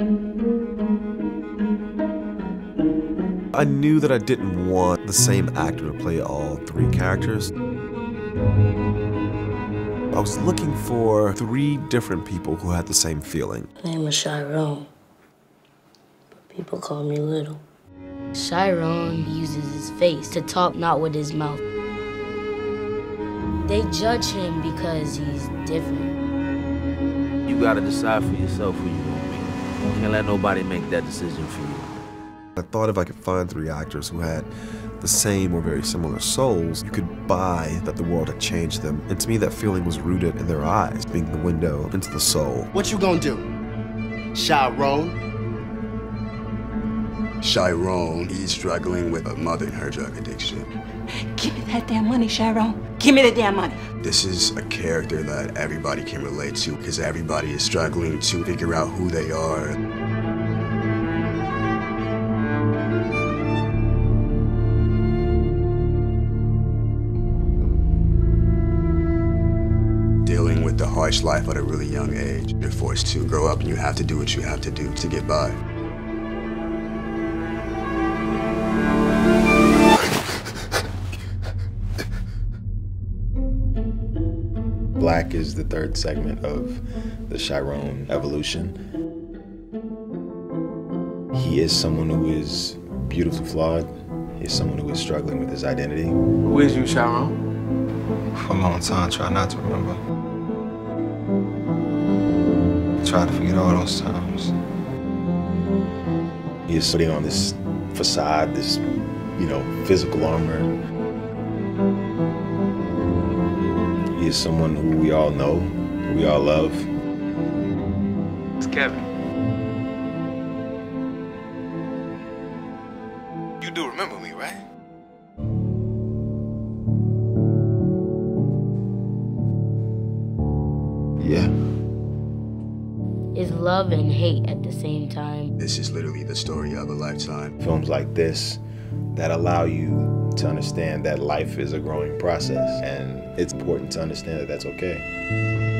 I knew that I didn't want the same actor to play all three characters. I was looking for three different people who had the same feeling. My name is Chiron, but people call me Little. Chiron uses his face to talk, not with his mouth. They judge him because he's different. You gotta decide for yourself who you gonna be. You can't let nobody make that decision for you. I thought if I could find three actors who had the same or very similar souls, you could buy that the world had changed them. And to me, that feeling was rooted in their eyes, being the window into the soul. What you gonna do? Chiron? Chiron, he's struggling with a mother and her drug addiction. Give me that damn money, Chiron. Give me the damn money. This is a character that everybody can relate to because everybody is struggling to figure out who they are. Dealing with the harsh life at a really young age. You're forced to grow up and you have to do what you have to do to get by. Black is the third segment of the Chiron evolution. He is someone who is beautifully flawed. He is someone who is struggling with his identity. Who is you, Chiron? For a long time, try not to remember. Try to forget all those times. He is putting on this facade, this, you know, physical armor. Is someone who we all know, who we all love. It's Kevin. You do remember me, right? Yeah. It's love and hate at the same time. This is literally the story of a lifetime. Films like this that allow you to understand that life is a growing process and it's important to understand that that's okay.